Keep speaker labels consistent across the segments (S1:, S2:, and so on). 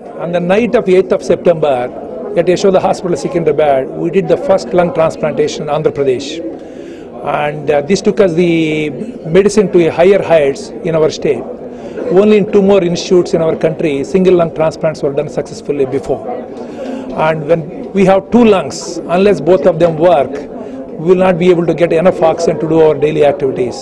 S1: On the night of 8th of September, at Yashoda Hospital, Secunderabad, we did the first lung transplantation in Andhra Pradesh. And uh, this took us the medicine to a higher heights in our state. Only in two more institutes in our country, single lung transplants were done successfully before. And when we have two lungs, unless both of them work, we will not be able to get enough oxygen to do our daily activities.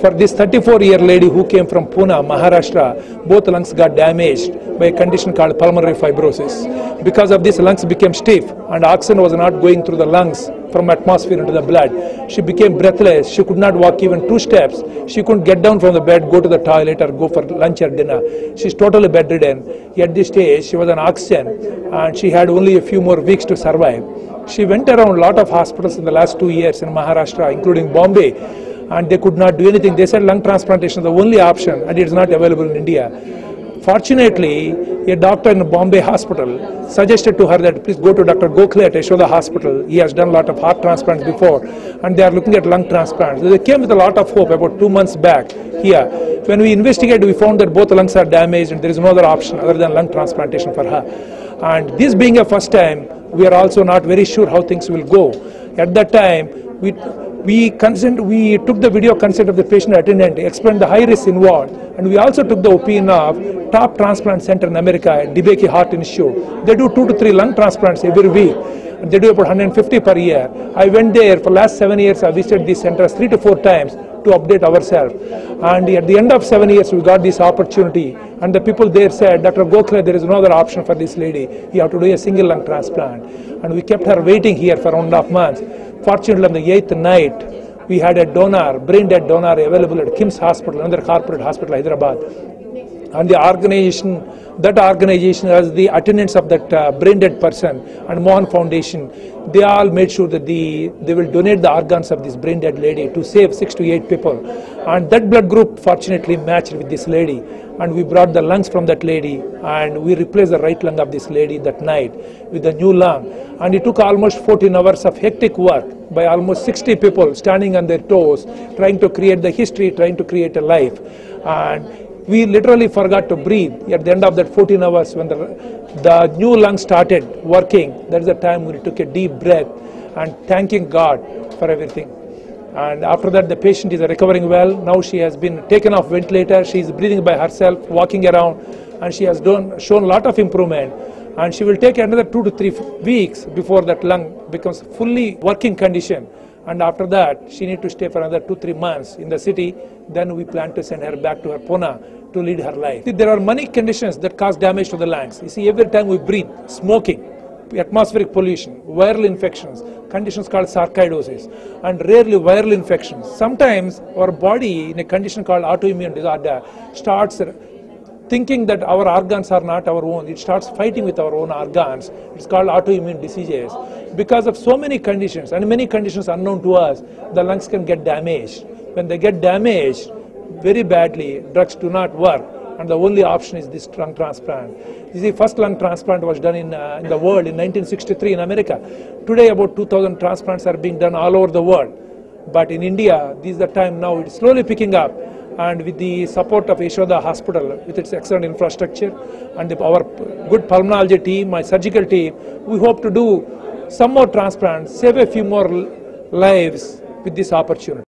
S1: For this 34 year lady who came from Pune, Maharashtra, both lungs got damaged by a condition called pulmonary fibrosis. Because of this, lungs became stiff and oxygen was not going through the lungs from atmosphere into the blood. She became breathless. She could not walk even two steps. She couldn't get down from the bed, go to the toilet or go for lunch or dinner. She's totally bedridden. At this stage, she was on oxygen and she had only a few more weeks to survive. She went around a lot of hospitals in the last two years in Maharashtra, including Bombay, and they could not do anything. They said lung transplantation is the only option and it is not available in India. Fortunately, a doctor in a Bombay hospital suggested to her that please go to Dr. Gokhale at Yashoda Hospital. He has done a lot of heart transplants before and they are looking at lung transplants. They came with a lot of hope about two months back here. When we investigated, we found that both lungs are damaged and there is no other option other than lung transplantation for her. And this being a first time, we are also not very sure how things will go. At that time, we we consent we took the video consent of the patient attendant explained the high risk involved and we also took the opinion of top transplant center in america DeBakey heart institute they do two to three lung transplants every week. They do about 150 per year. I went there for last seven years. I visited these centers three to four times to update ourselves. And at the end of seven years we got this opportunity. And the people there said dr gokhale there is no other option for this lady. You have to do a single lung transplant. And we kept her waiting here for one and a half months Fortunately, on the eighth night, we had a donor, brain dead donor available at KIMS Hospital, another corporate hospital, Hyderabad. And the organization, that organization as the attendants of that uh, brain dead person and Mohan Foundation, they all made sure that the, they will donate the organs of this brain dead lady to save six to eight people. And that blood group fortunately matched with this lady. And we brought the lungs from that lady and we replaced the right lung of this lady that night with a new lung. And it took almost 14 hours of hectic work by almost 60 people standing on their toes, trying to create the history, trying to create a life. And we literally forgot to breathe at the end of that 14 hours when the, the new lung started working. That is the time we took a deep breath and thanking God for everything. And after that, the patient is recovering well. Now she has been taken off ventilator. She is breathing by herself, walking around, and she has done, shown a lot of improvement. And she will take another two to three weeks before that lung becomes fully working condition and after that she need to stay for another two three months in the city then we plan to send her back to her Pune to lead her life there are many conditions that cause damage to the lungs you see every time we breathe smoking atmospheric pollution viral infections conditions called sarcoidosis and rarely viral infections sometimes our body in a condition called autoimmune disorder starts thinking that our organs are not our own. It starts fighting with our own organs. It's called autoimmune diseases. Because of so many conditions, and many conditions unknown to us, the lungs can get damaged. When they get damaged very badly, drugs do not work. And the only option is this lung transplant. Is the first lung transplant was done in, uh, in the world in 1963 in America. Today about 2,000 transplants are being done all over the world. But in India, this is the time now, it's slowly picking up and with the support of Yashoda Hospital, with its excellent infrastructure and the, our good pulmonology team, my surgical team, we hope to do some more transplants, save a few more lives with this opportunity.